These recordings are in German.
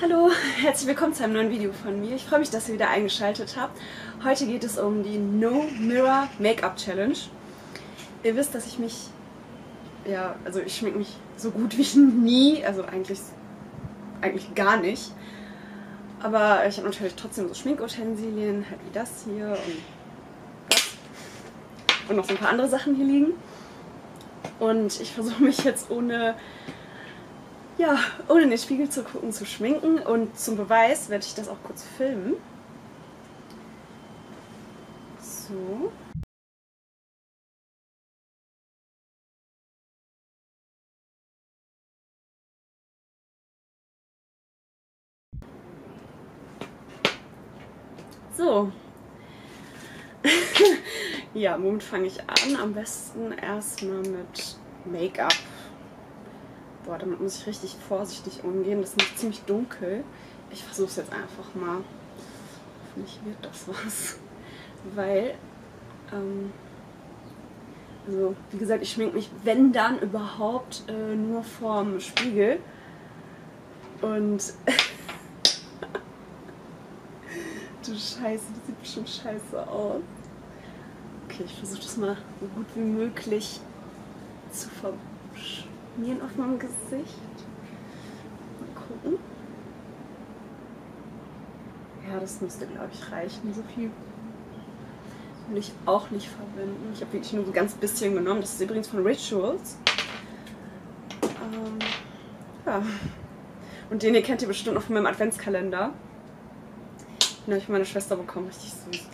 Hallo, herzlich willkommen zu einem neuen Video von mir. Ich freue mich, dass ihr wieder eingeschaltet habt. Heute geht es um die No Mirror Make-up Challenge. Ihr wisst, dass ich mich, ja, also ich schminke mich so gut wie nie, also eigentlich, eigentlich gar nicht. Aber ich habe natürlich trotzdem so Schminkutensilien, halt wie das hier und das. Und noch so ein paar andere Sachen hier liegen. Und ich versuche mich jetzt ohne ja, ohne in den Spiegel zu gucken, zu schminken. Und zum Beweis werde ich das auch kurz filmen. So. So. ja, womit fange ich an? Am besten erstmal mit Make-up. Boah, damit muss ich richtig vorsichtig umgehen. Das ist nämlich ziemlich dunkel. Ich versuche es jetzt einfach mal. Hoffentlich wird das was. Weil, ähm, also wie gesagt, ich schminke mich, wenn dann überhaupt, äh, nur vorm Spiegel. Und du Scheiße, das sieht bestimmt scheiße aus. Okay, ich versuche das mal so gut wie möglich zu versch Schmieren auf meinem Gesicht. Mal gucken. Ja, das müsste, glaube ich, reichen. So viel will ich auch nicht verwenden. Ich habe wirklich nur so ganz bisschen genommen. Das ist übrigens von Rituals. Ähm, ja. Und den hier kennt ihr bestimmt noch von meinem Adventskalender. Den habe ich von meiner Schwester bekommen. Richtig süß.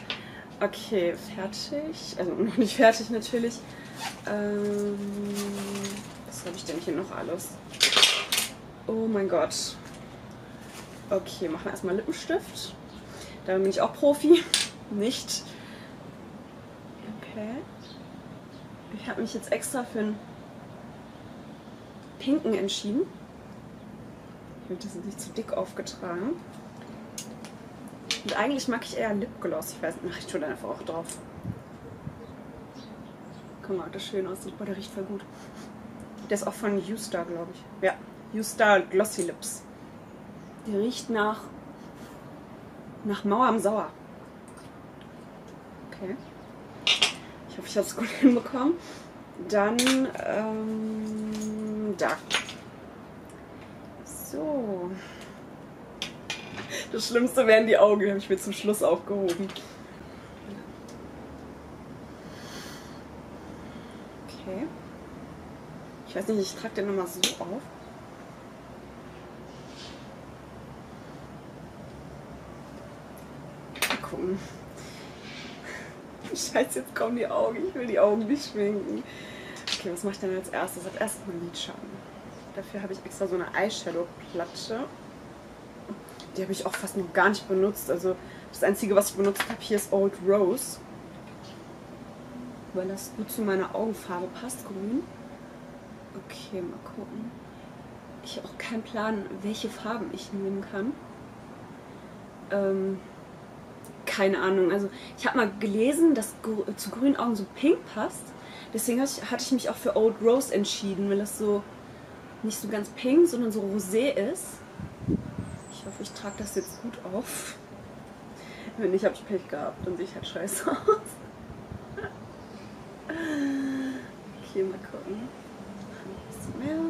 Okay, fertig. Also noch nicht fertig natürlich. Ähm, was habe ich denn hier noch alles? Oh mein Gott. Okay, machen wir erstmal Lippenstift. Da bin ich auch Profi. Nicht. Okay. Ich habe mich jetzt extra für einen pinken entschieden. Ich habe das nicht zu dick aufgetragen. Und eigentlich mag ich eher Lipgloss. Ich weiß nicht, ich tue da einfach auch drauf. Guck mal, ob das schön aussieht. Boah, der riecht voll gut. Der ist auch von U-Star, glaube ich. Ja, U-Star Glossy Lips. Der riecht nach, nach Mauer am Sauer. Okay. Ich hoffe, ich habe es gut hinbekommen. Dann, ähm, da. So. Das Schlimmste wären die Augen, die habe ich mir zum Schluss aufgehoben. Okay. Ich weiß nicht, ich trage den nochmal so auf. Mal gucken. Scheiße, jetzt kommen die Augen. Ich will die Augen nicht schminken. Okay, was mache ich denn als erstes? Als erstes mal Lidschatten. Dafür habe ich extra so eine Eyeshadow-Platte. Die habe ich auch fast noch gar nicht benutzt. Also das Einzige, was ich benutzt habe, hier ist Old Rose. Weil das gut zu meiner Augenfarbe passt, grün. Okay, mal gucken. Ich habe auch keinen Plan, welche Farben ich nehmen kann. Ähm, keine Ahnung. Also ich habe mal gelesen, dass zu grünen Augen so pink passt. Deswegen hatte ich mich auch für Old Rose entschieden, weil das so nicht so ganz pink, sondern so rosé ist. Ich hoffe, ich trage das jetzt gut auf. Wenn nicht, habe ich Pech gehabt. Dann sehe ich halt scheiße aus. okay, mal gucken mehr.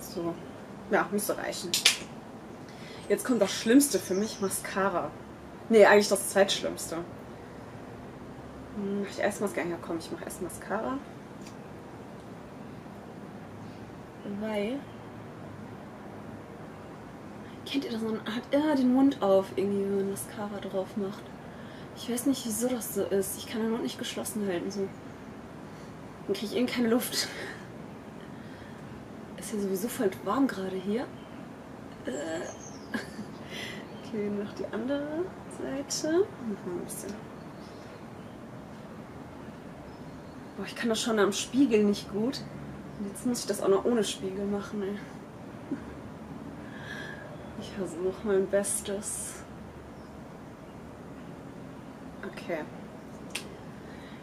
So. Ja, müsste reichen. Jetzt kommt das Schlimmste für mich, Mascara. Nee, eigentlich das Zweitschlimmste. Hm, mach ich erst Mascara? Ja, komm, ich mache erst Mascara. Weil. Kennt ihr das? Man hat immer den Mund auf, irgendwie, wenn man Mascara drauf macht. Ich weiß nicht, wieso das so ist. Ich kann den Mund nicht geschlossen halten. So. Dann kriege ich irgendwie keine Luft. Ist ja sowieso voll warm gerade hier. Äh. Okay, noch die andere Seite. Ein bisschen. Boah, ich kann das schon am Spiegel nicht gut. Und jetzt muss ich das auch noch ohne Spiegel machen, ey. Ich versuche mein Bestes. Okay.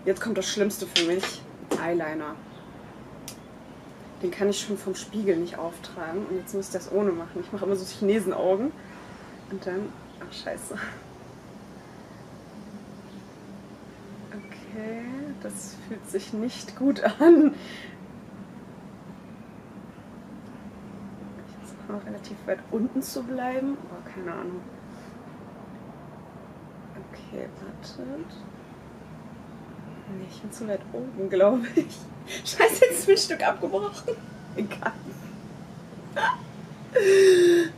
Jetzt kommt das Schlimmste für mich. Eyeliner. Den kann ich schon vom Spiegel nicht auftragen. Und jetzt muss ich das ohne machen. Ich mache immer so Chinesenaugen. Und dann. Ach, scheiße. Okay, das fühlt sich nicht gut an. Ich versuche relativ weit unten zu bleiben. Aber keine Ahnung. Okay, wartet. Nee, ich bin zu weit oben, glaube ich. Scheiße, jetzt ist mir ein Stück abgebrochen. Egal.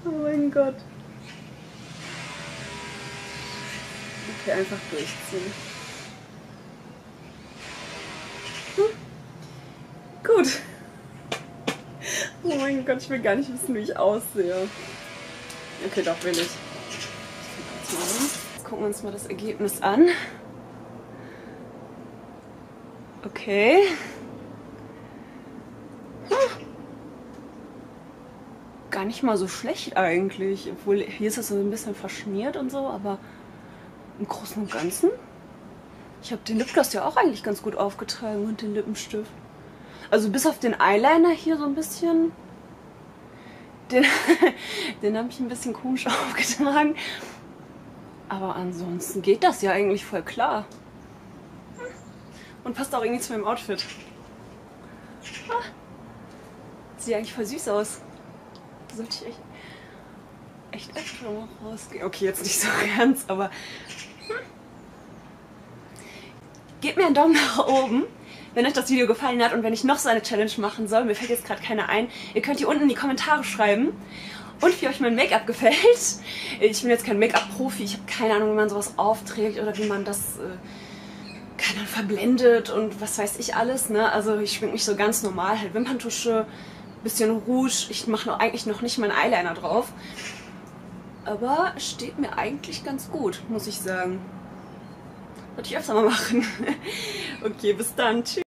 Oh mein Gott. Okay, einfach durchziehen. Hm. Gut. Oh mein Gott, ich will gar nicht wissen, wie ich aussehe. Okay, doch, will ich. Jetzt gucken wir uns mal das Ergebnis an. Okay. Gar nicht mal so schlecht eigentlich. Obwohl hier ist es so ein bisschen verschmiert und so, aber im Großen und Ganzen. Ich habe den Lipgloss ja auch eigentlich ganz gut aufgetragen und den Lippenstift. Also bis auf den Eyeliner hier so ein bisschen. Den, den habe ich ein bisschen komisch aufgetragen. Aber ansonsten geht das ja eigentlich voll klar. Und passt auch irgendwie zu meinem Outfit. Ah, sieht eigentlich voll süß aus. Sollte ich echt, echt öfter mal rausgehen. Okay, jetzt nicht so ganz, aber... Gebt mir einen Daumen nach oben, wenn euch das Video gefallen hat und wenn ich noch so eine Challenge machen soll. Mir fällt jetzt gerade keine ein. Ihr könnt hier unten in die Kommentare schreiben. Und wie euch mein Make-up gefällt. Ich bin jetzt kein Make-up-Profi. Ich habe keine Ahnung, wie man sowas aufträgt oder wie man das... Äh, Ahnung, verblendet und was weiß ich alles. Ne? Also ich schmink mich so ganz normal, halt Wimperntusche, bisschen Rouge. Ich mache noch, eigentlich noch nicht meinen Eyeliner drauf. Aber steht mir eigentlich ganz gut, muss ich sagen. Würde ich öfter mal machen. okay, bis dann. Tschüss.